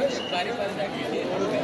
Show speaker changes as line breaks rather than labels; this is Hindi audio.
बारी बारी